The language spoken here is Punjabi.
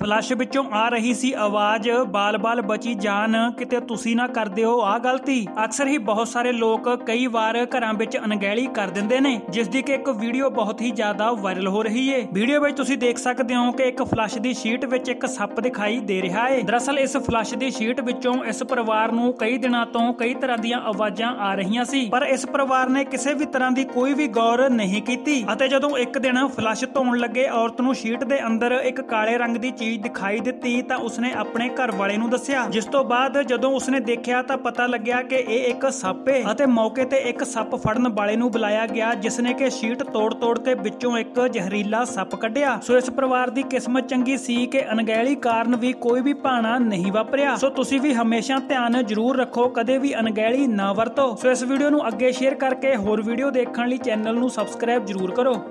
ਫਲੱਸ਼ ਵਿੱਚੋਂ ਆ ਰਹੀ ਸੀ ਆਵਾਜ਼, ਬਾਲ-ਬਾਲ ਬਚੀ ਜਾਨ, ਕਿਤੇ ਤੁਸੀਂ ਨਾ ਕਰਦੇ ਹੋ ਆ ਗਲਤੀ। ਅਕਸਰ ਹੀ ਬਹੁਤ ਸਾਰੇ ਲੋਕ ਕਈ ਵਾਰ ਘਰਾਂ ਵਿੱਚ ਅਣਗਹਿਲੀ ਕਰ ਦਿੰਦੇ ਨੇ, ਜਿਸ ਦੀ ਕਿ ਇੱਕ ਵੀਡੀਓ ਬਹੁਤ ਹੀ ਜ਼ਿਆਦਾ ਵਾਇਰਲ ਹੋ ਰਹੀ ਏ। ਵੀਡੀਓ ਵਿੱਚ ਤੁਸੀਂ ਦੇਖ ਸਕਦੇ ਹੋ ਕਿ ਇੱਕ ਫਲੱਸ਼ ਦੀ ਸ਼ੀਟ ਵਿੱਚ ਇੱਕ ਸੱਪ ਦਿਖਾਈ ਦੇ ਰਿਹਾ ਏ। ਦਰਅਸਲ ਇਸ ਫਲੱਸ਼ ਦੀ ਸ਼ੀਟ ਵਿੱਚੋਂ ਇਸ ਪਰਿਵਾਰ ਨੂੰ ਕਈ ਦਿਨਾਂ ਤੋਂ ਕਈ ਤਰ੍ਹਾਂ ਦੀਆਂ ਆਵਾਜ਼ਾਂ ਆ ਰਹੀਆਂ ਸੀ, ਪਰ ਇਸ ਪਰਿਵਾਰ ਨੇ ਕਿਸੇ ਵੀ ਤਰ੍ਹਾਂ ਦੀ ਕੋਈ ਵੀ ਗੌਰ ਨਹੀਂ ਕੀਤੀ। ਅਤੇ ਜਦੋਂ ਇੱਕ ਦਿਨ ਫਲੱਸ਼ ਧੋਣ ਲੱਗੇ, ਔਰਤ ਨੂੰ ਸ਼ੀਟ ਦੇ ਅੰਦਰ ਇੱਕ ਕਾਲੇ ਰੰਗ ਦੀ ਚੀਜ਼ ਦਿਖਾਈ ਦਿੱਤੀ ਤਾਂ ਉਸਨੇ ਆਪਣੇ ਘਰ ਵਾਲੇ ਨੂੰ ਦੱਸਿਆ। ਜਿਸ ਤੋਂ ਬਾਅਦ ਜਦੋਂ ਉਸਨੇ ਦੇਖਿਆ ਤਾਂ ਪਤਾ ਲੱਗਿਆ ਕਿ ਇਹ ਇੱਕ ਸੱਪ ਏ ਅਤੇ ਮੌਕੇ ਤੇ ਇੱਕ ਸੱਪ ਫੜਨ ਵਾਲੇ ਨੂੰ ਬੁਲਾਇਆ ਗਿਆ ਜਿਸ ਨੇ ਕਿ ਸ਼ੀਟ ਤੋੜ-ਤੋੜ ਕੇ ਵਿੱਚੋਂ ਇੱਕ ਜ਼ਹਿਰੀਲਾ ਸੱਪ ਕੱਢਿਆ। ਸੋ ਇਸ ਪਰਿਵਾਰ ਦੀ ਕਿਸਮਤ ਚੰਗੀ ਸੀ ਕਿ ਅਣਗਹਿਲੀ ਕਾਰਨ ਵੀ ਕੋਈ ਵੀ ਭਾਣਾ ਨਹੀਂ ਵਾਪਰਿਆ। ਸੋ ਤੁਸੀਂ ਵੀ ਹਮੇਸ਼ਾ ਧਿਆਨ ਜ਼ਰੂਰ ਰੱਖੋ, ਕਦੇ ਵੀ ਅਣਗਹਿਲੀ ਨਾ ਵਰਤੋ। ਸੋ ਇਸ ਵੀਡੀਓ ਨੂੰ ਅੱਗੇ ਸ਼ੇਅਰ ਕਰਕੇ ਹੋਰ ਵੀਡੀਓ ਦੇਖਣ ਲਈ ਚੈਨਲ ਨੂੰ ਸਬਸਕ੍ਰਾਈਬ ਜ਼ਰੂਰ ਕਰੋ।